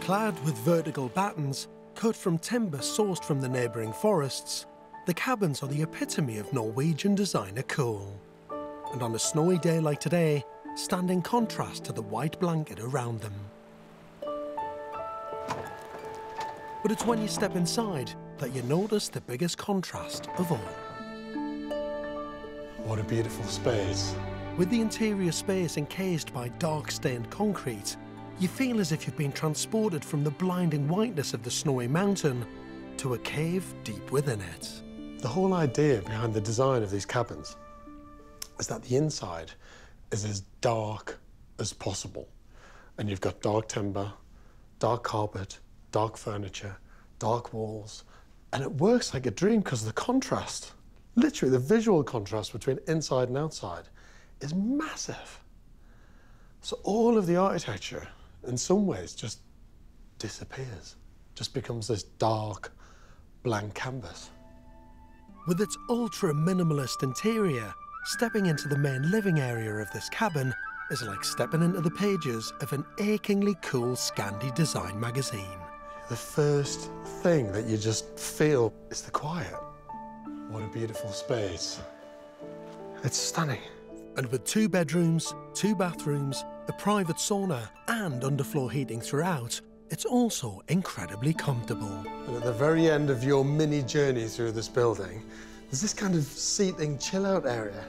Clad with vertical battens, cut from timber sourced from the neighbouring forests, the cabins are the epitome of Norwegian designer cool. And on a snowy day like today, stand in contrast to the white blanket around them. But it's when you step inside that you notice the biggest contrast of all. What a beautiful space. With the interior space encased by dark stained concrete, you feel as if you've been transported from the blinding whiteness of the snowy mountain to a cave deep within it. The whole idea behind the design of these cabins is that the inside is as dark as possible. And you've got dark timber, dark carpet, dark furniture, dark walls, and it works like a dream because the contrast, literally the visual contrast between inside and outside, is massive. So all of the architecture, in some ways, just disappears, just becomes this dark, blank canvas. With its ultra minimalist interior, stepping into the main living area of this cabin is like stepping into the pages of an achingly cool Scandi design magazine. The first thing that you just feel is the quiet. What a beautiful space. It's stunning. And with two bedrooms, two bathrooms, a private sauna, and underfloor heating throughout, it's also incredibly comfortable. And at the very end of your mini journey through this building, there's this kind of seating chill out area.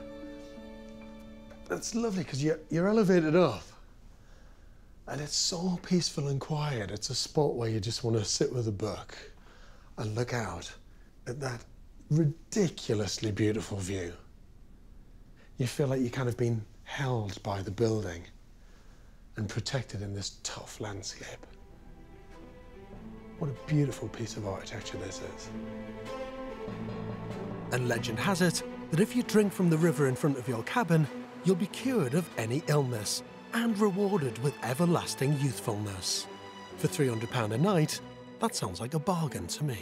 It's lovely because you're, you're elevated up. And it's so peaceful and quiet. It's a spot where you just want to sit with a book and look out at that ridiculously beautiful view. You feel like you've kind of been held by the building and protected in this tough landscape. What a beautiful piece of architecture this is. And legend has it that if you drink from the river in front of your cabin, you'll be cured of any illness and rewarded with everlasting youthfulness. For £300 a night, that sounds like a bargain to me.